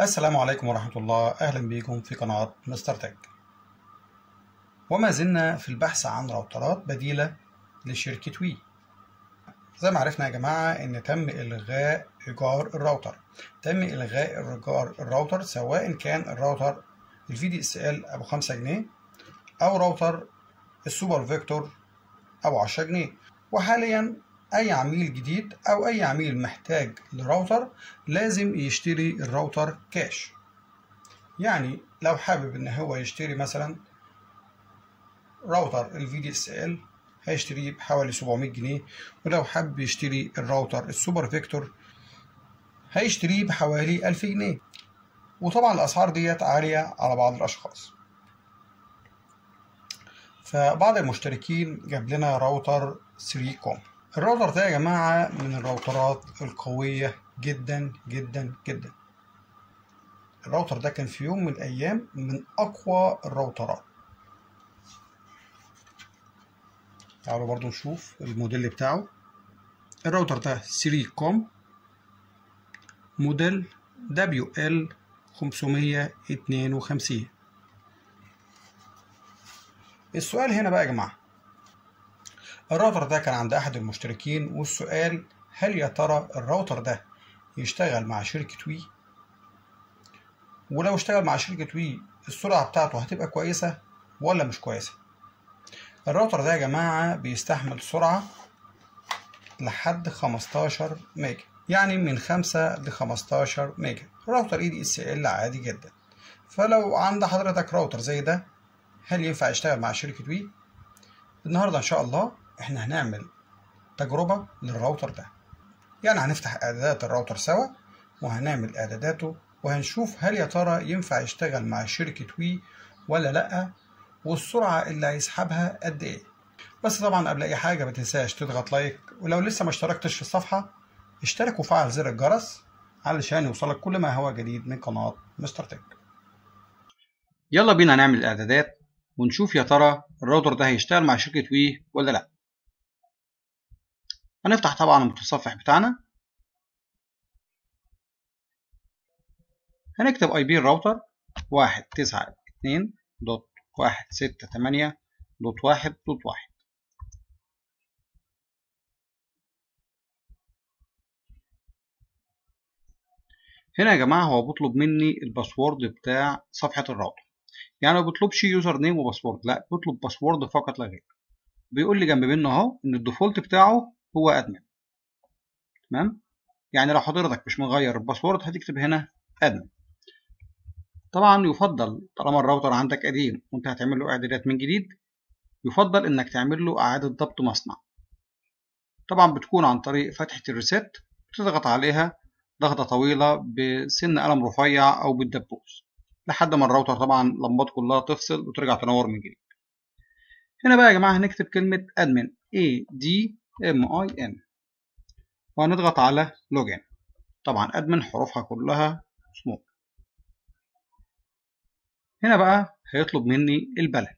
السلام عليكم ورحمة الله. أهلا بكم في قناة مستر تك. وما زلنا في البحث عن راوترات بديلة لشركة WE زي ما عرفنا يا جماعة إن تم إلغاء إيجار الراوتر. تم إلغاء إيجار الراوتر سواء كان الراوتر ال VDSL أبو 5 جنيه أو راوتر ال super vector أبو 10 جنيه. وحاليا أي عميل جديد أو أي عميل محتاج لراوتر لازم يشتري الراوتر كاش يعني لو حابب إن هو يشتري مثلا راوتر ال VDSL هيشتريه بحوالي 700 جنيه. ولو حابب يشتري الراوتر ال super vector هيشتريه بحوالي 1000 جنيه. وطبعا الأسعار ديت عالية على بعض الأشخاص. فبعض المشتركين جاب لنا راوتر 3Com. الراوتر ده يا جماعة من الراوترات القوية جدا جدا جدا. الراوتر ده كان في يوم من الأيام من أقوى الراوترات. تعالوا برضو نشوف الموديل بتاعه. الراوتر ده 3Com موديل WL 552 السؤال هنا بقى يا جماعة. الراوتر ده كان عند أحد المشتركين والسؤال هل يا ترى الراوتر ده يشتغل مع شركة WE ولو اشتغل مع شركة WE السرعة بتاعته هتبقى كويسة ولا مش كويسة؟ الراوتر ده يا جماعة بيستحمل سرعة لحد 15 ميجا يعني من 5 ل 15 ميجا. راوتر ADSL عادي جدا. فلو عند حضرتك راوتر زي ده هل ينفع يشتغل مع شركة وي النهاردة إن شاء الله إحنا هنعمل تجربة للراوتر ده. يعني هنفتح إعدادات الراوتر سوا وهنعمل إعداداته وهنشوف هل يا ترى ينفع يشتغل مع شركة وي ولا لأ والسرعة اللي هيسحبها قد إيه. بس طبعا قبل أي حاجة ما تنساش تضغط like ولو لسه ما اشتركتش في الصفحة اشترك وفعل زر الجرس علشان يوصلك كل ما هو جديد من قناة مستر تك. يلا بينا نعمل الاعدادات ونشوف يا ترى الراوتر ده هيشتغل مع شركة وي ولا لأ. هنفتح طبعا المتصفح بتاعنا. هنكتب IP الراوتر واحد تسعة اتنين dot واحد ستة تمانية dot واحد dot واحد. هنا يا جماعة هو بيطلب مني ال password بتاع صفحة الراوتر. يعني ما بيطلبش username و password. لا بيطلب password فقط لا غير. بيقول لي جنب منه أهو إن ال default بتاعه هو admin تمام؟ يعني لو حضرتك مش مغير ال password هتكتب هنا admin طبعا يفضل طالما الراوتر عندك قديم وأنت هتعمل له إعدادات من جديد يفضل إنك تعمل له إعادة ضبط مصنع. طبعا بتكون عن طريق فتحة ال reset بتضغط عليها ضغطة طويلة بسن قلم رفيع أو بالدبوس لحد ما الراوتر طبعا لمبات كلها تفصل وترجع تنور من جديد. هنا بقى يا جماعة هنكتب كلمة admin a d m i n. وهنضغط على login. طبعا admin حروفها كلها سمول هنا بقى هيطلب مني البلد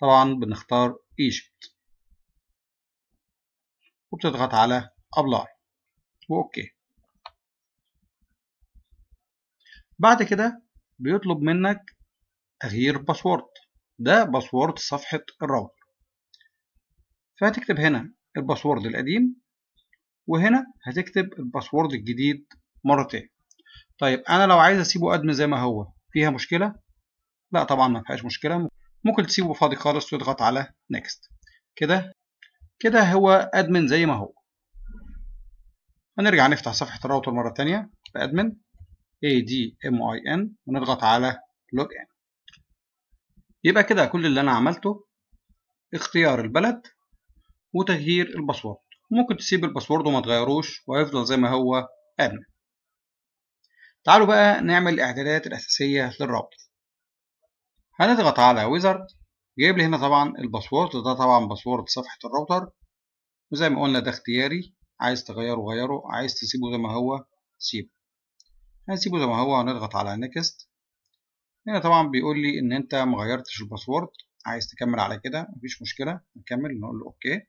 طبعا بنختار Egypt وبتضغط على apply و OK بعد كده بيطلب منك تغيير password ده password صفحة الراوتر. فهتكتب هنا ال password القديم وهنا هتكتب ال password الجديد مرتين طيب أنا لو عايز أسيبه admin زي ما هو فيها مشكلة؟ لا طبعا ما فيهاش مشكلة. ممكن تسيبه فاضي خالص وتضغط على next. كده؟ كده هو admin زي ما هو. هنرجع نفتح صفحة الراوتر مرة تانية ب admin admin ونضغط على login يبقى كده كل اللي أنا عملته اختيار البلد وتغيير ال password. ممكن تسيب ال password وما تغيروش ويفضل زي ما هو admin تعالوا بقى نعمل الاعدادات الأساسية للراوتر هنضغط على wizard. جايب لي هنا طبعا ال password ده طبعا password صفحة الراوتر. وزي ما قلنا ده اختياري. عايز تغيره غيره. عايز تسيبه زي ما هو سيبه. هنسيبه زي ما هو هنضغط على next هنا طبعا بيقول لي إن أنت مغيرتش ال password. عايز تكمل على كده؟ مفيش مشكلة. نكمل نقول له OK.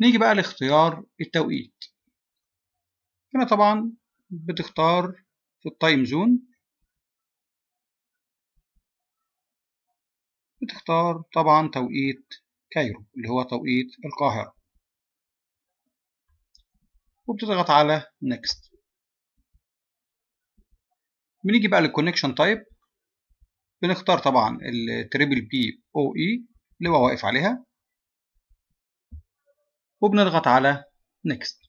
نيجي بقى لاختيار التوقيت. هنا طبعا بتختار في ال time zone بتختار طبعا توقيت Cairo اللي هو توقيت القاهرة. وبتضغط على next. بنيجي بقى لل connection type بنختار طبعا ال triple P O E اللي هو واقف عليها. وبنضغط على next.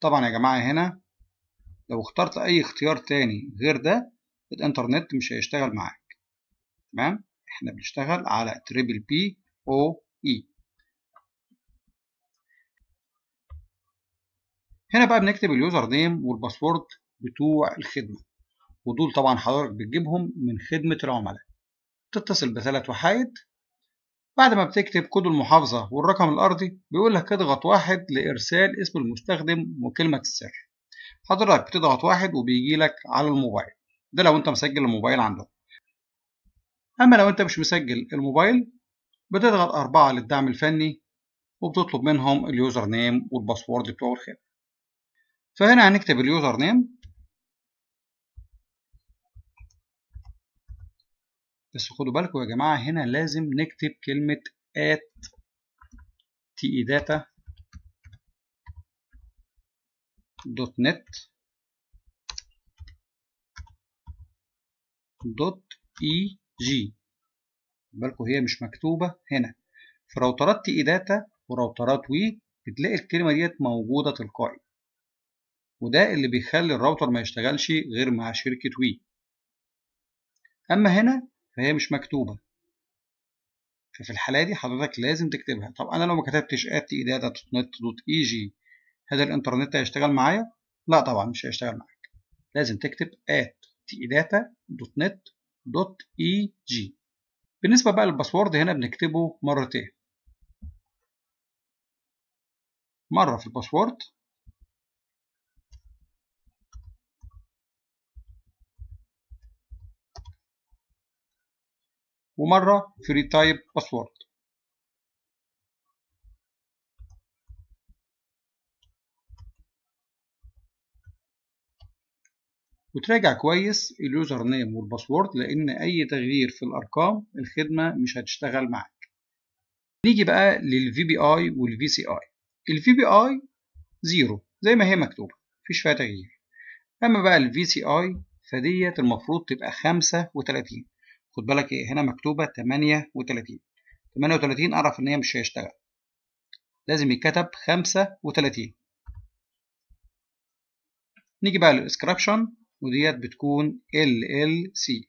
طبعا يا جماعة هنا لو اخترت أي اختيار تاني غير ده الإنترنت مش هيشتغل معاك. تمام؟ إحنا بنشتغل على triple P O E هنا بقى بنكتب ال username وال password بتوع الخدمة. ودول طبعا حضرتك بتجيبهم من خدمة العملاء. تتصل بثلاث وحايد بعد ما بتكتب كود المحافظة والرقم الأرضي بيقول لك اضغط واحد لإرسال اسم المستخدم وكلمة السر. حضرتك بتضغط واحد وبيجي لك على الموبايل. ده لو انت مسجل الموبايل عندك. أما لو انت مش مسجل الموبايل بتضغط أربعة للدعم الفني وبتطلب منهم ال username وال password بتوع الخدمة. فهنا هنكتب ال username بس خدوا بالكم يا جماعة هنا لازم نكتب كلمة at tedata dot net dot eg بالكم هي مش مكتوبة هنا. في راوترات TE Data وراوترات وي بتلاقي الكلمة ديت موجودة تلقائي. وده اللي بيخلي الراوتر ما يشتغلش غير مع شركة وي أما هنا فهي مش مكتوبة. ففي الحالة دي حضرتك لازم تكتبها. طب أنا لو ما كتبتش at tedata.net.eg هل الإنترنت هيشتغل معايا؟ لا طبعا مش هيشتغل معاك. لازم تكتب at tedata.net.eg بالنسبة بقى لل password هنا بنكتبه مرتين. مرة في ال password ومرة في retype password وتراجع كويس ال username وال password لأن أي تغيير في الأرقام الخدمة مش هتشتغل معاك. نيجي بقى لل VPI وال VCI ال VPI zero زي ما هي مكتوبة مفيش فيها تغيير. أما بقى ال VCI فديت المفروض تبقى خمسة وتلاتين. خد بالك إيه؟ هنا وتلاتين. تمانية وتلاتين أعرف إن هي مش هيشتغل. لازم يتكتب خمسة وتلاتين. نيجي بقى للإسكربشن وديت بتكون LLC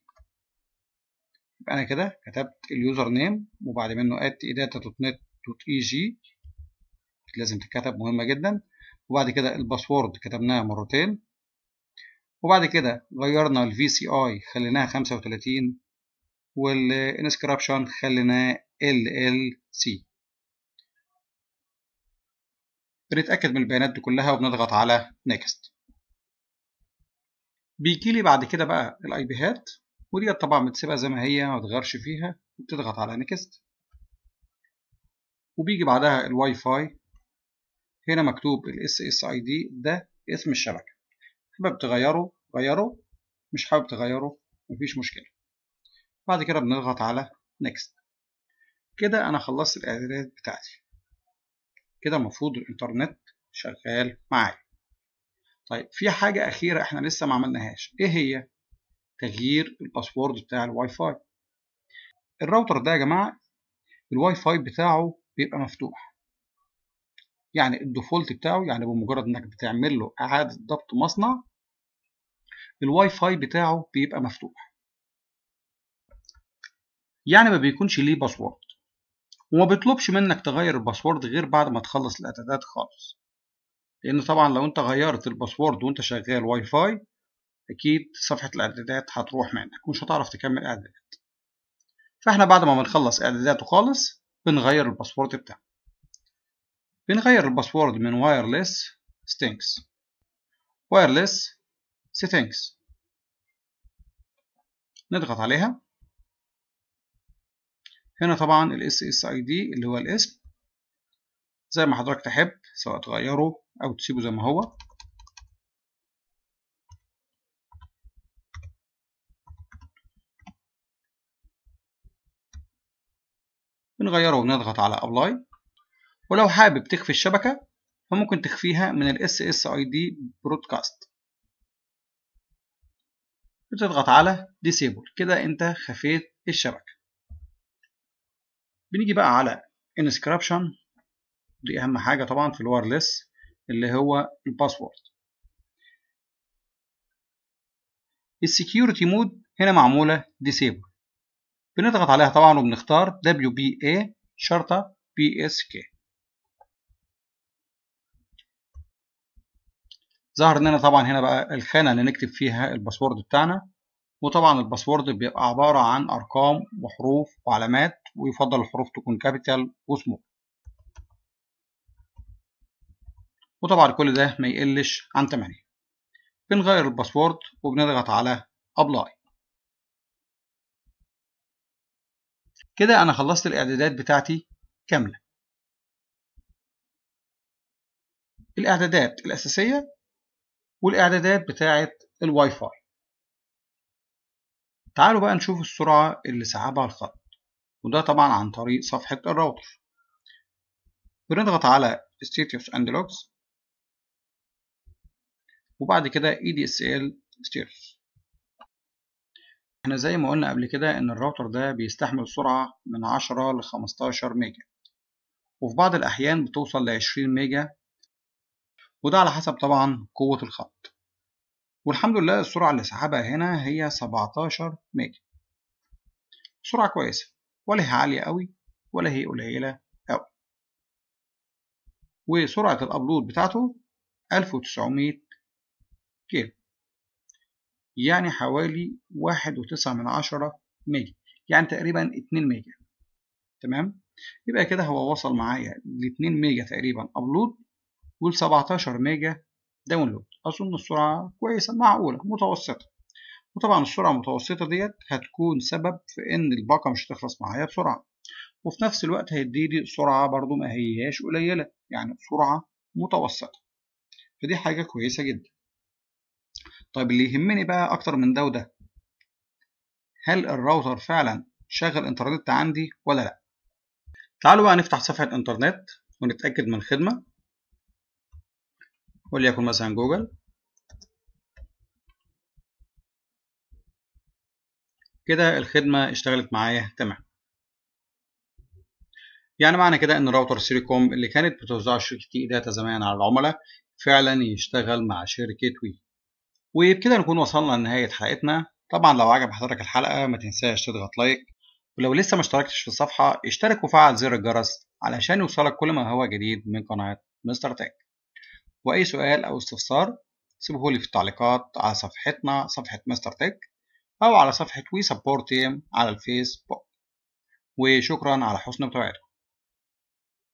يبقى أنا كده كتبت ال username وبعد منه at data.net.eg لازم تتكتب مهمة جدا. وبعد كده ال password كتبناها مرتين. وبعد كده غيرنا ال VCI خليناها 35 وال encapsulation خليناه LLC بنتأكد من البيانات دي كلها وبنضغط على Next. بيجي لي بعد كده بقى ال IP هات ودي طبعا بتسيبها زي ما هي ما تغيرش فيها وبتضغط على Next وبيجي بعدها الواي فاي هنا مكتوب ال SSID ده اسم الشبكة. حابب تغيره؟ غيره. مش حابب تغيره؟ مفيش مشكلة. بعد كده بنضغط على Next كده أنا خلصت الإعدادات بتاعتي. كده المفروض الإنترنت شغال معايا. طيب في حاجة أخيرة إحنا لسه ما عملناهاش. إيه هي؟ تغيير ال password بتاع الواي فاي. الراوتر ده يا جماعة الواي فاي بتاعه بيبقى مفتوح. يعني ال default بتاعه يعني بمجرد إنك بتعمل له إعادة ضبط مصنع الواي فاي بتاعه بيبقى مفتوح. يعني ما بيكونش ليه password وما بيطلبش منك تغير ال password غير بعد ما تخلص الاعدادات خالص. لأن طبعا لو أنت غيرت ال password وأنت شغال واي فاي أكيد صفحة الاعدادات هتروح منك ومش هتعرف تكمل اعدادات. فإحنا بعد ما بنخلص اعداداته خالص بنغير ال password بتاعه بنغير ال password من wireless settings wireless settings نضغط عليها. هنا طبعا ال SSID اللي هو الاسم. زي ما حضرتك تحب سواء تغيره أو تسيبه زي ما هو. بنغيره ونضغط على Apply. ولو حابب تخفي الشبكة فممكن تخفيها من ال SSID Broadcast. بتضغط على Disable. كده أنت خفيت الشبكة. بنيجي بقى على Encryption. دي أهم حاجة طبعا في ال wireless اللي هو ال password ال security mode هنا معمولة Disable. بنضغط عليها طبعا وبنختار WPA شرطة PSK ظهر لنا طبعا هنا بقى الخانة اللي نكتب فيها ال password بتاعنا. وطبعا ال password بيبقى عبارة عن أرقام وحروف وعلامات ويفضل الحروف تكون capital و small وطبعا كل ده ما يقلش عن 8 بنغير ال password وبنضغط على Apply. كده أنا خلصت الإعدادات بتاعتي كاملة. الإعدادات الأساسية والإعدادات بتاعة الواي فاي. تعالوا بقى نشوف السرعة اللي سحبها الخط. وده طبعا عن طريق صفحة الراوتر. بنضغط على Status and Logs وبعد كده ADSL Status. إحنا زي ما قلنا قبل كده إن الراوتر ده بيستحمل سرعة من 10 ل 15 ميجا وفي بعض الأحيان بتوصل ل 20 ميجا وده على حسب طبعا قوة الخط. والحمد لله السرعة اللي سحبها هنا هي 17 ميجا. سرعة كويسة. ولا هي عالية قوي ولا هي قليلة قوي. وسرعة ال upload بتاعته 1900 كيلو يعني حوالي واحد وتسعة من عشرة ميجا يعني تقريبا اتنين ميجا. تمام؟ يبقى كده هو وصل معايا لاتنين ميجا تقريبا upload والسبعتاشر ميجا download أظن السرعة كويسة معقولة متوسطة. وطبعا السرعة المتوسطة ديت هتكون سبب في إن الباقة مش هتخلص معايا بسرعة. وفي نفس الوقت هيديلي سرعة برضو ما هياش قليلة يعني سرعة متوسطة. فدي حاجة كويسة جدا. طيب اللي يهمني بقى أكتر من ده وده هل الراوتر فعلا شغل إنترنت عندي ولا لأ؟ تعالوا بقى نفتح صفحة إنترنت ونتأكد من الخدمة وليكن مثلا جوجل. كده الخدمة اشتغلت معايا تمام. يعني معنى كده إن راوتر سيريكوم اللي كانت بتوزعه شركة تي داتا زمان على العملاء فعلا يشتغل مع شركة وي. وبكده نكون وصلنا لنهاية حلقتنا. طبعا لو عجب حضرتك الحلقة ما تنساش تضغط like. ولو لسه ما اشتركتش في الصفحة اشترك وفعل زر الجرس علشان يوصلك كل ما هو جديد من قناة مستر تك. وأي سؤال أو استفسار سيبهولي في التعليقات على صفحتنا صفحة مستر تك. أو على صفحة وي support على الفيسبوك. وشكرا على حسن متابعتكم.